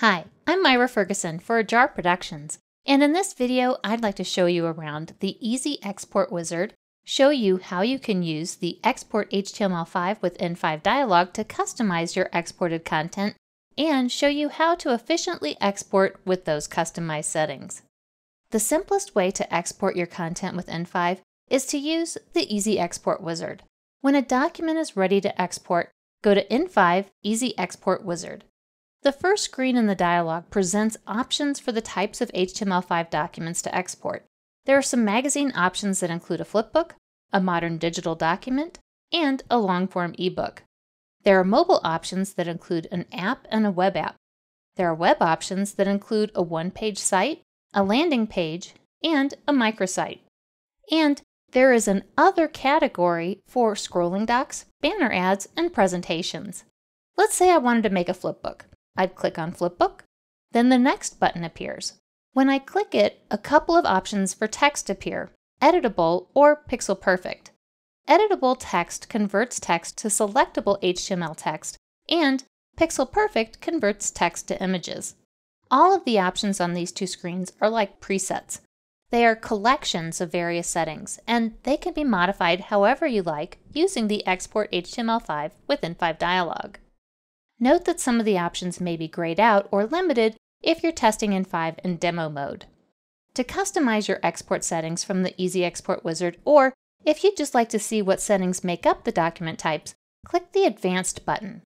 Hi, I'm Myra Ferguson for Ajar Productions, and in this video I'd like to show you around the Easy Export Wizard, show you how you can use the Export HTML5 with in5 dialog to customize your exported content, and show you how to efficiently export with those customized settings. The simplest way to export your content with in5 is to use the Easy Export Wizard. When a document is ready to export, go to in5 Easy Export Wizard. The first screen in the dialog presents options for the types of HTML5 documents to export. There are some magazine options that include a flipbook, a modern digital document, and a long-form ebook. There are mobile options that include an app and a web app. There are web options that include a one-page site, a landing page, and a microsite. And there is an other category for scrolling docs, banner ads, and presentations. Let's say I wanted to make a flipbook. I'd click on Flipbook. Then the next button appears. When I click it, a couple of options for text appear, editable or pixel perfect. Editable text converts text to selectable HTML text, and pixel perfect converts text to images. All of the options on these two screens are like presets. They are collections of various settings, and they can be modified however you like using the Export HTML5 with in5 dialog. Note that some of the options may be grayed out or limited if you're testing in5 in demo mode. To customize your export settings from the Easy Export Wizard, or if you'd just like to see what settings make up the document types, click the Advanced button.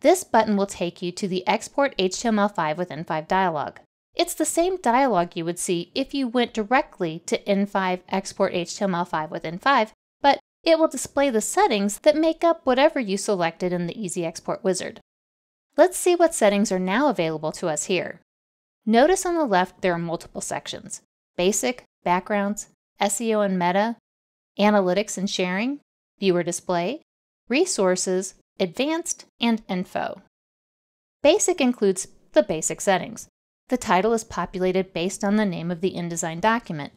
This button will take you to the Export HTML5 with in5 dialog. It's the same dialog you would see if you went directly to in5 Export HTML5 with in5, but it will display the settings that make up whatever you selected in the Easy Export Wizard. Let's see what settings are now available to us here. Notice on the left there are multiple sections. Basic, Backgrounds, SEO and Meta, Analytics and Sharing, Viewer Display, Resources, Advanced, and Info. Basic includes the basic settings. The title is populated based on the name of the InDesign document.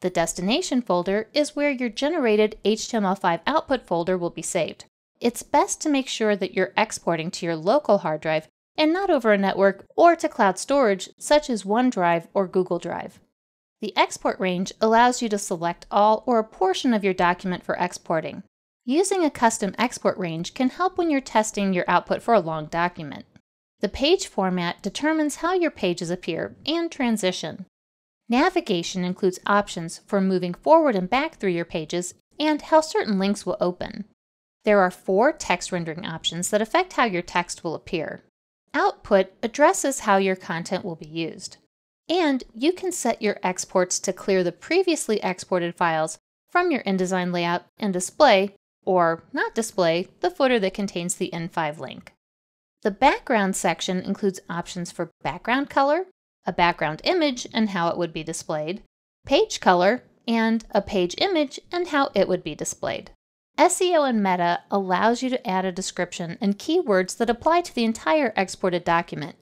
The destination folder is where your generated HTML5 output folder will be saved it's best to make sure that you're exporting to your local hard drive and not over a network or to cloud storage such as OneDrive or Google Drive. The export range allows you to select all or a portion of your document for exporting. Using a custom export range can help when you're testing your output for a long document. The page format determines how your pages appear and transition. Navigation includes options for moving forward and back through your pages and how certain links will open. There are four text rendering options that affect how your text will appear. Output addresses how your content will be used. And you can set your exports to clear the previously exported files from your InDesign layout and display, or not display, the footer that contains the in5 link. The background section includes options for background color, a background image and how it would be displayed, page color, and a page image and how it would be displayed. SEO and Meta allows you to add a description and keywords that apply to the entire exported document.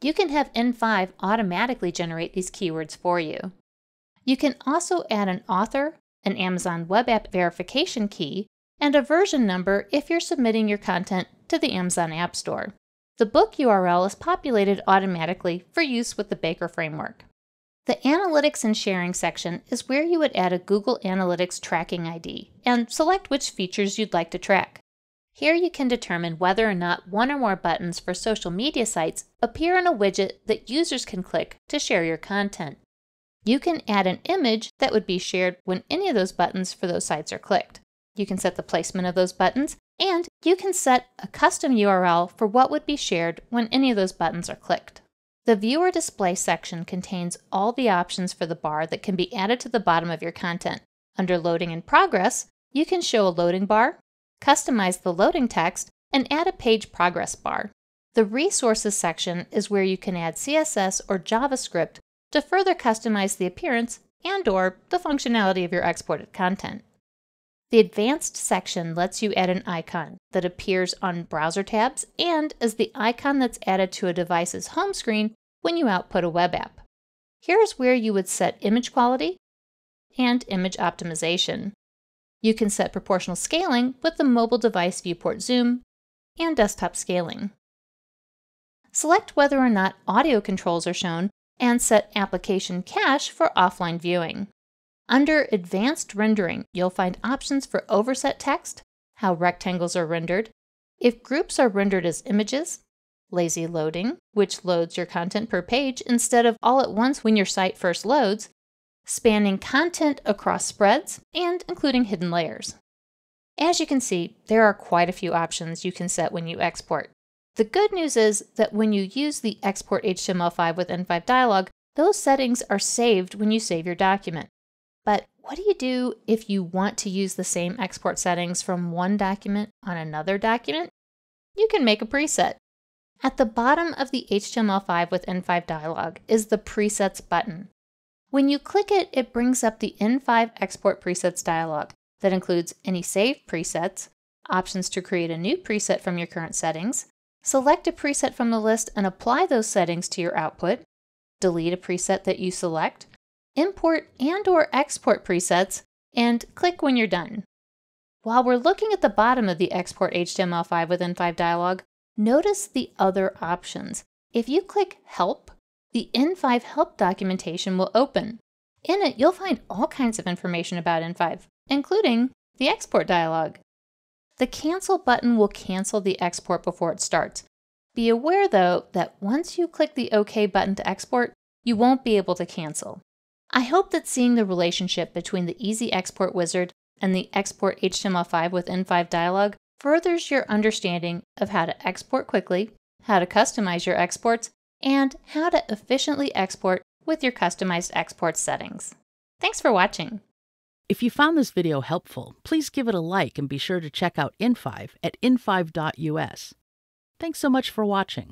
You can have in5 automatically generate these keywords for you. You can also add an author, an Amazon Web App verification key, and a version number if you're submitting your content to the Amazon App Store. The book URL is populated automatically for use with the Baker framework. The Analytics and Sharing section is where you would add a Google Analytics tracking ID and select which features you'd like to track. Here you can determine whether or not one or more buttons for social media sites appear in a widget that users can click to share your content. You can add an image that would be shared when any of those buttons for those sites are clicked. You can set the placement of those buttons, and you can set a custom URL for what would be shared when any of those buttons are clicked. The Viewer Display section contains all the options for the bar that can be added to the bottom of your content. Under Loading in Progress, you can show a loading bar, customize the loading text, and add a page progress bar. The Resources section is where you can add CSS or JavaScript to further customize the appearance and or the functionality of your exported content. The Advanced section lets you add an icon that appears on browser tabs and is the icon that's added to a device's home screen when you output a web app. Here's where you would set image quality and image optimization. You can set proportional scaling with the mobile device viewport zoom and desktop scaling. select whether or not audio controls are shown, and set Application Cache for offline viewing. Under Advanced Rendering, you'll find options for overset text, how rectangles are rendered, if groups are rendered as images, lazy loading, which loads your content per page instead of all at once when your site first loads, spanning content across spreads, and including hidden layers. As you can see, there are quite a few options you can set when you export. The good news is that when you use the Export HTML5 with in5 dialog, those settings are saved when you save your document. What do you do if you want to use the same export settings from one document on another document? You can make a preset. At the bottom of the HTML5 with in5 dialog is the Presets button. When you click it, it brings up the in5 Export Presets dialog that includes any saved presets, options to create a new preset from your current settings, select a preset from the list and apply those settings to your output, delete a preset that you select, import and or export presets, and click when you're done. While we're looking at the bottom of the Export HTML5 within in5 dialog, notice the other options. If you click Help, the in5 help documentation will open. In it, you'll find all kinds of information about in5, including the export dialog. The Cancel button will cancel the export before it starts. Be aware, though, that once you click the OK button to export, you won't be able to cancel. I hope that seeing the relationship between the Easy Export Wizard and the Export HTML5 with in5 dialog furthers your understanding of how to export quickly, how to customize your exports, and how to efficiently export with your customized export settings. Thanks for watching. If you found this video helpful, please give it a like and be sure to check out in5 at in5.us. Thanks so much for watching.